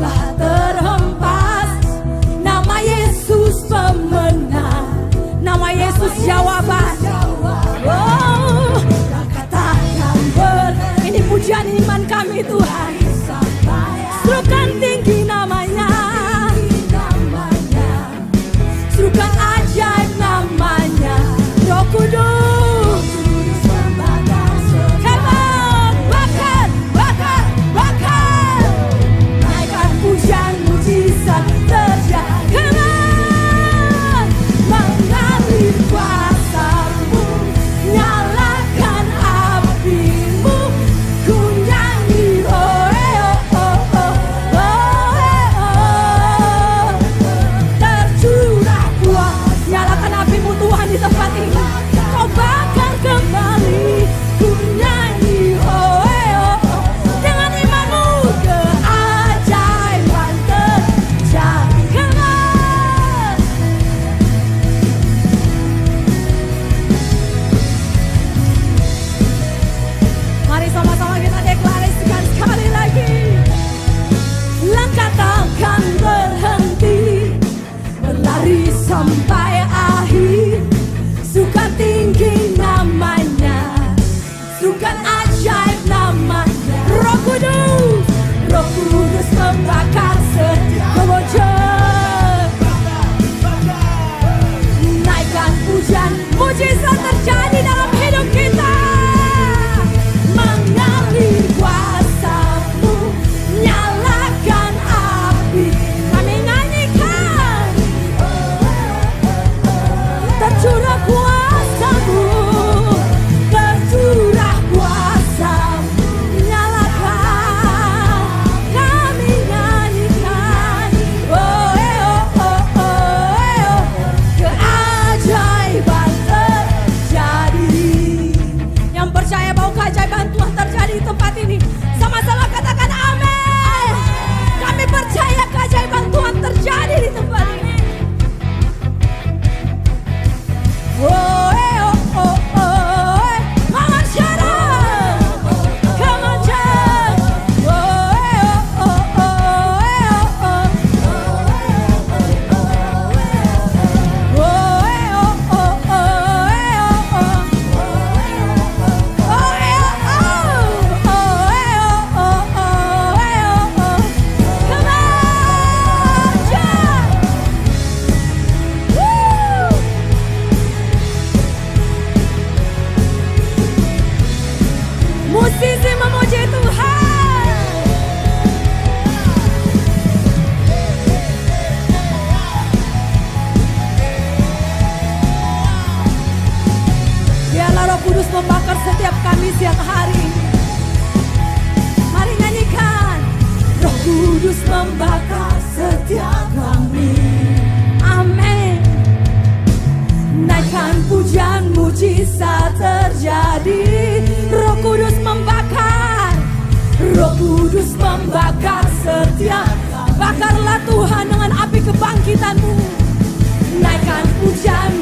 فاحذر cantador. Kudus membakar setiap kami siang hari. Mari nyanyikan. Roh Kudus membakar setiap kami. Amin. Naikkan pujian mujizat terjadi. Roh Kudus membakar. Roh Kudus membakar setiap Bakarlah Tuhan dengan api kebangkitanmu. Naikkan pujian